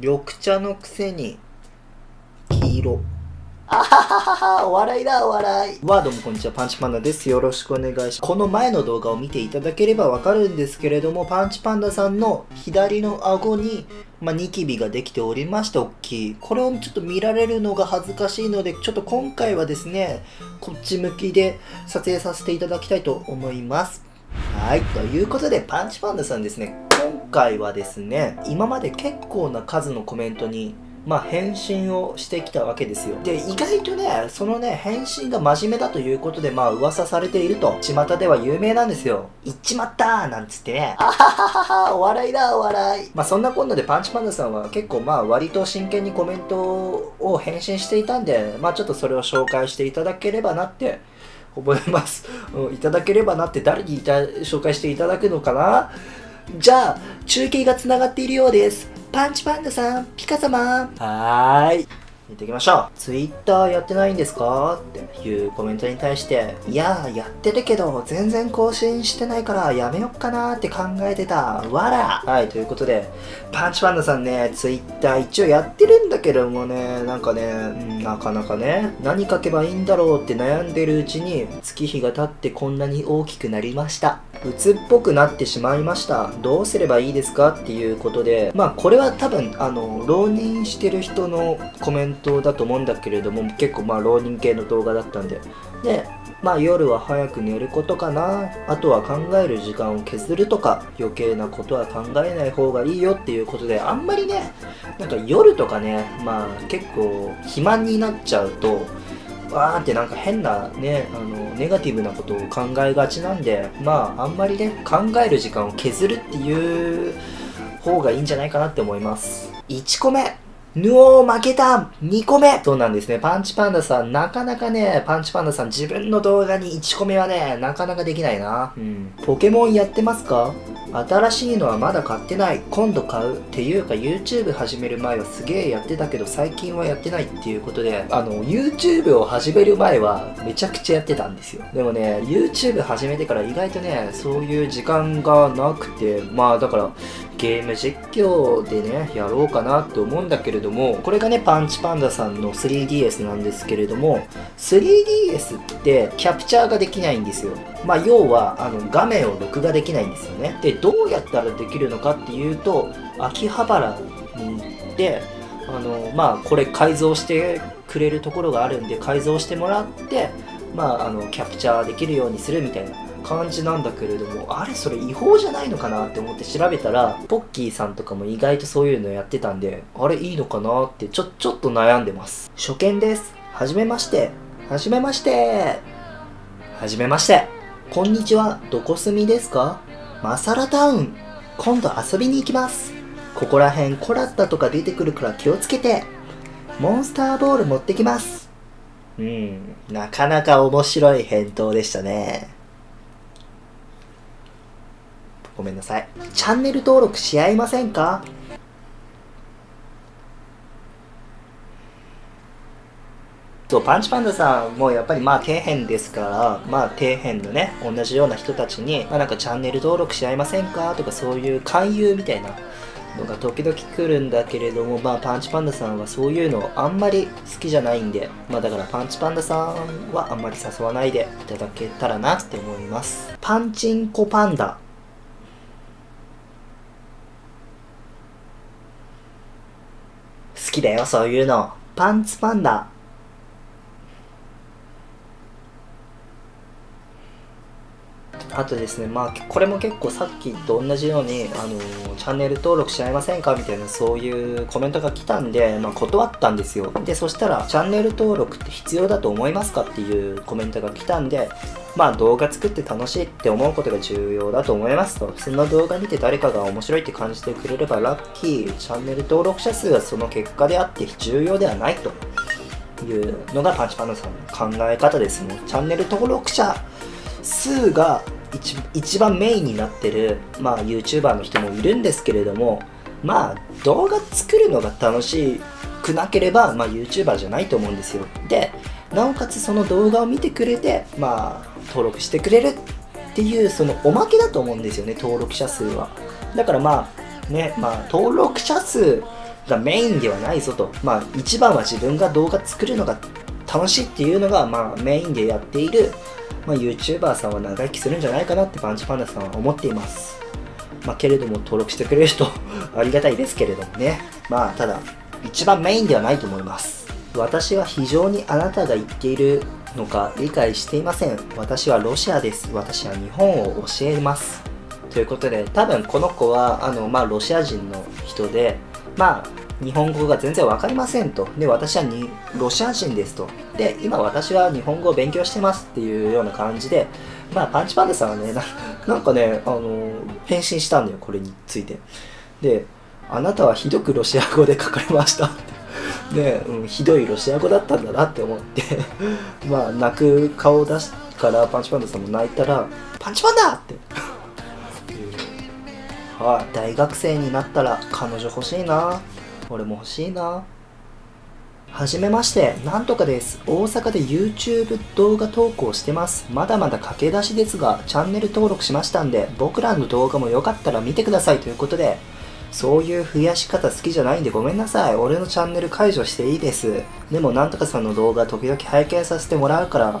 緑茶のくせに黄色。あはははお笑いだお笑い。わーどうもこんにちは。パンチパンダです。よろしくお願いします。この前の動画を見ていただければわかるんですけれどもパンチパンダさんの左の顎にまあ、ニキビができておりまして大きい。これをちょっと見られるのが恥ずかしいのでちょっと今回はですねこっち向きで撮影させていただきたいと思います。はい。ということでパンチパンダさんですね。今回はですね今まで結構な数のコメントにまあ、返信をしてきたわけですよ。で、意外とね、そのね、返信が真面目だということで、まあ、噂されていると、巷では有名なんですよ。言っちまったーなんつってね。あはははお笑いだお笑いまあ、そんなこんなでパンチパンダさんは結構まあ、割と真剣にコメントを返信していたんで、まあ、ちょっとそれを紹介していただければなって思います。うん、いただければなって誰にいた紹介していただくのかなじゃあ、中継がつながっているようです。パンチパンダさん、ピカ様。はーい。見ていきましょう。ツイッターやってないんですか？っていうコメントに対して、いやー、やってるけど、全然更新してないからやめよっかなーって考えてた。わらはい、ということで、パンチパンダさんね、ツイッター一応やってるんだけどもね、なんかね、うんなかなかね、何書けばいいんだろうって悩んでるうちに、月日が経ってこんなに大きくなりました。鬱っぽくなってしまいました。どうすればいいですかっていうことで、まあこれは多分、あの、浪人してる人のコメントだと思うんだけれども、結構まあ浪人系の動画だったんで。で、まあ夜は早く寝ることかな。あとは考える時間を削るとか、余計なことは考えない方がいいよっていうことで、あんまりね、なんか夜とかね、まあ結構肥満になっちゃうと、わーってなんか変なね、あの、ネガティブなことを考えがちなんで、まああんまりね、考える時間を削るっていう方がいいんじゃないかなって思います。1個目ぬお負けた !2 個目そうなんですね。パンチパンダさん、なかなかね、パンチパンダさん自分の動画に1個目はね、なかなかできないな。うん。ポケモンやってますか？新しいのはまだ買ってない。今度買う。っていうか YouTube 始める前はすげえやってたけど最近はやってないっていうことで、あの、YouTube を始める前はめちゃくちゃやってたんですよ。でもね、YouTube 始めてから意外とね、そういう時間がなくて、まあだから、ゲーム実況でね、やろうかなって思うんだけれども、これがね、パンチパンダさんの 3DS なんですけれども、3DS ってキャプチャーができないんですよ。まあ、要は、あの、画面を録画できないんですよね。で、どうやったらできるのかっていうと、秋葉原に行って、あの、まあ、これ改造してくれるところがあるんで、改造してもらって、まあ、あの、キャプチャーできるようにするみたいな感じなんだけれどもあれそれ違法じゃないのかなって思って調べたらポッキーさんとかも意外とそういうのやってたんであれいいのかなってちょちょっと悩んでます。初見です。はじめまして。はじめまして。はじめまして。こんにちは。どこ住みですか？マサラタウン。今度遊びに行きます。ここら辺コラッタとか出てくるから気をつけて。モンスターボール持ってきます。うん。なかなか面白い返答でしたね。ごめんなさい。チャンネル登録し合いませんか？そう、パンチパンダさんもやっぱりまあ底辺ですから、まあ底辺のね、同じような人たちに、まあなんかチャンネル登録し合いませんか？とかそういう勧誘みたいなのが時々来るんだけれども、まあパンチパンダさんはそういうのあんまり好きじゃないんで、まあだからパンチパンダさんはあんまり誘わないでいただけたらなって思います。パンチンコパンダ。好きだよ、そういうの。パンツパンダ。あとですね、まあ、これも結構さっきと同じように、あのチャンネル登録しちゃいませんかみたいなそういうコメントが来たんで、まあ、断ったんですよ。で、そしたら、チャンネル登録って必要だと思いますかっていうコメントが来たんで、まあ動画作って楽しいって思うことが重要だと思いますと。その動画見て誰かが面白いって感じてくれればラッキー。チャンネル登録者数はその結果であって重要ではないというのがパンチパンダさんの考え方ですね。チャンネル登録者数が一一番メインになってる、まあ YouTuber の人もいるんですけれども、まあ動画作るのが楽しくなければ、まあ YouTuber じゃないと思うんですよ。で、なおかつその動画を見てくれて、まあ、登録してくれるっていう、そのおまけだと思うんですよね、登録者数は。だからまあ、ね、まあ、登録者数がメインではないぞとまあ一番は自分が動画作るのが楽しいっていうのが、まあ、メインでやっている、まあ、YouTuber さんは長生きするんじゃないかなってパンチパンダさんは思っています。まあ、けれども登録してくれる人 ありがたいですけれどもね。まあただ一番メインではないと思います。私は非常にあなたが言っているのか理解していません。私はロシアです。私は日本を教えます。ということで多分この子はあの、まあ、ロシア人の人でまあ日本語が全然わかりませんと。で、私はにロシア人ですと。で、今私は日本語を勉強してますっていうような感じで、まあ、パンチパンダさんはね、なんかね、あの返信したんだよ、これについて。で、あなたはひどくロシア語で書かれましたって。で、うん、ひどいロシア語だったんだなって思って まあ、泣く顔を出しからパンチパンダさんも泣いたら、パンチパンダって はい、大学生になったら彼女欲しいな。俺も欲しいな。はじめまして、なんとかです。大阪で YouTube 動画投稿してます。まだまだ駆け出しですが、チャンネル登録しましたんで、僕らの動画もよかったら見てくださいということで、そういう増やし方好きじゃないんでごめんなさい。俺のチャンネル解除していいです。でもなんとかさんの動画時々拝見させてもらうから、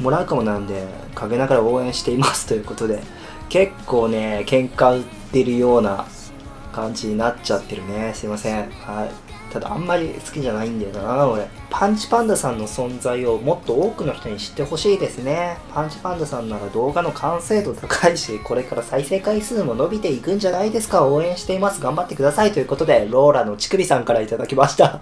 もらうかもなんで、陰ながら応援していますということで、結構ね、喧嘩売ってるような感じになっちゃってるね。すいません。はい。ただあんまり好きじゃないんだよな俺。パンチパンダさんの存在をもっと多くの人に知ってほしいですね。パンチパンダさんなら動画の完成度高いしこれから再生回数も伸びていくんじゃないですか。応援しています。頑張ってください。ということでローラの乳首さんから頂きました。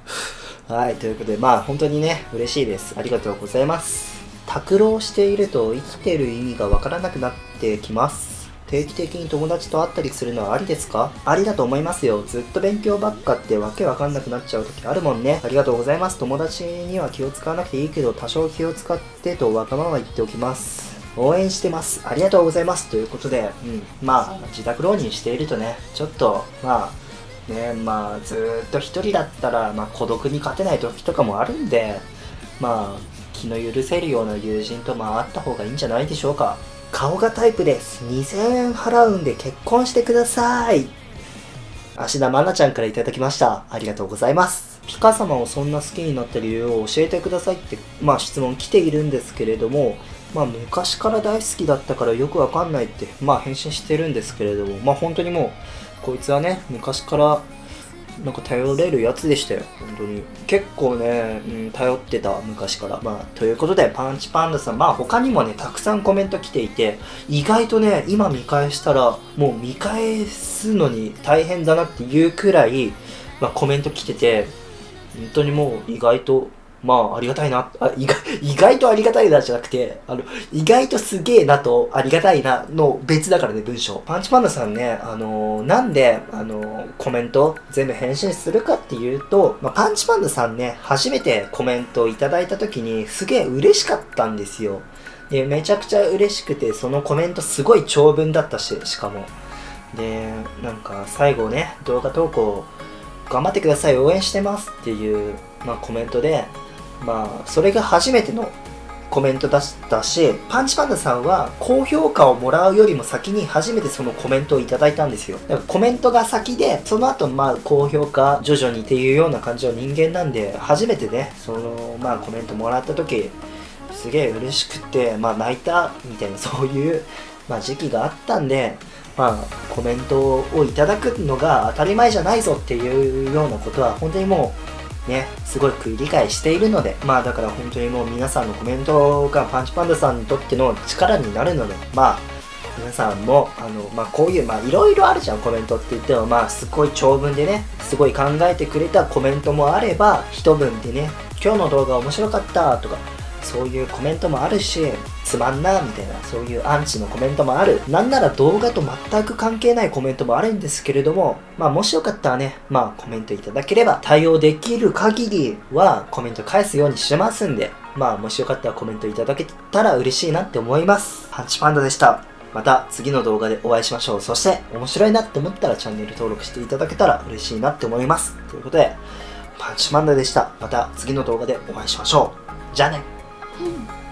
はい。ということでまあ本当にね嬉しいです。ありがとうございます。拓郎していると生きてる意味がわからなくなってきます。定期的に友達と会ったりするのはありですか？ありだと思いますよ。ずっと勉強ばっかってわけわかんなくなっちゃう時あるもんね。ありがとうございます。友達には気を使わなくていいけど、多少気を使ってとわがまま言っておきます。応援してます。ありがとうございます。ということで、うん。まあ、自宅浪人しているとね、ちょっと、まあ、ね、まあ、ずっと一人だったら、まあ、孤独に勝てない時とかもあるんで、まあ、気の許せるような友人とまあ会った方がいいんじゃないでしょうか。顔がタイプです。2000円払うんで結婚してください。芦田愛菜ちゃんから頂きました。ありがとうございます。ピカ様をそんな好きになった理由を教えてくださいって、まあ質問来ているんですけれども、まあ昔から大好きだったからよくわかんないって、まあ返信してるんですけれども、まあ本当にもう、こいつはね、昔からなんか頼れるやつでしたよ、本当に。結構ね、うん、頼ってた、昔から。まあ、ということで、パンチパンダさん、まあ他にもね、たくさんコメント来ていて、意外とね、今見返したら、もう見返すのに大変だなっていうくらい、まあコメント来てて、本当にもう意外とまあ、ありがたいな。あ意外意外とありがたいなじゃなくて、あの、意外とすげえなとありがたいなの別だからね、文章。パンチパンダさんね、あのー、なんで、あのー、コメント全部返信するかっていうと、まあ、パンチパンダさんね、初めてコメントいただいた時にすげえ嬉しかったんですよ。で、めちゃくちゃ嬉しくて、そのコメントすごい長文だったし、しかも。で、なんか最後ね、動画投稿頑張ってください、応援してますっていう、まあ、コメントで、まあそれが初めてのコメント出したしパンチパンダさんは高評価をもらうよりも先に初めてそのコメントをいただいたんですよ。だからコメントが先でその後まあ高評価徐々にっていうような感じの人間なんで初めてねそのまあコメントもらった時すげえ嬉しくてまあ泣いたみたいなそういう、まあ、時期があったんでまあコメントをいただくのが当たり前じゃないぞっていうようなことは本当にもうね、すごく理解しているので、まあだから本当にもう皆さんのコメントがパンチパンダさんにとっての力になるので、まあ皆さんも、あの、まあこういう、まあいろいろあるじゃん、コメントって言っても、まあすごい長文でね、すごい考えてくれたコメントもあれば、一文でね、今日の動画面白かったとか、そういうコメントもあるし、つまんな、みたいな、そういうアンチのコメントもある。なんなら動画と全く関係ないコメントもあるんですけれども、まあもしよかったらね、まあコメントいただければ対応できる限りはコメント返すようにしますんで、まあもしよかったらコメントいただけたら嬉しいなって思います。パンチパンダでした。また次の動画でお会いしましょう。そして面白いなって思ったらチャンネル登録していただけたら嬉しいなって思います。ということで、パンチパンダでした。また次の動画でお会いしましょう。じゃあね。嗯。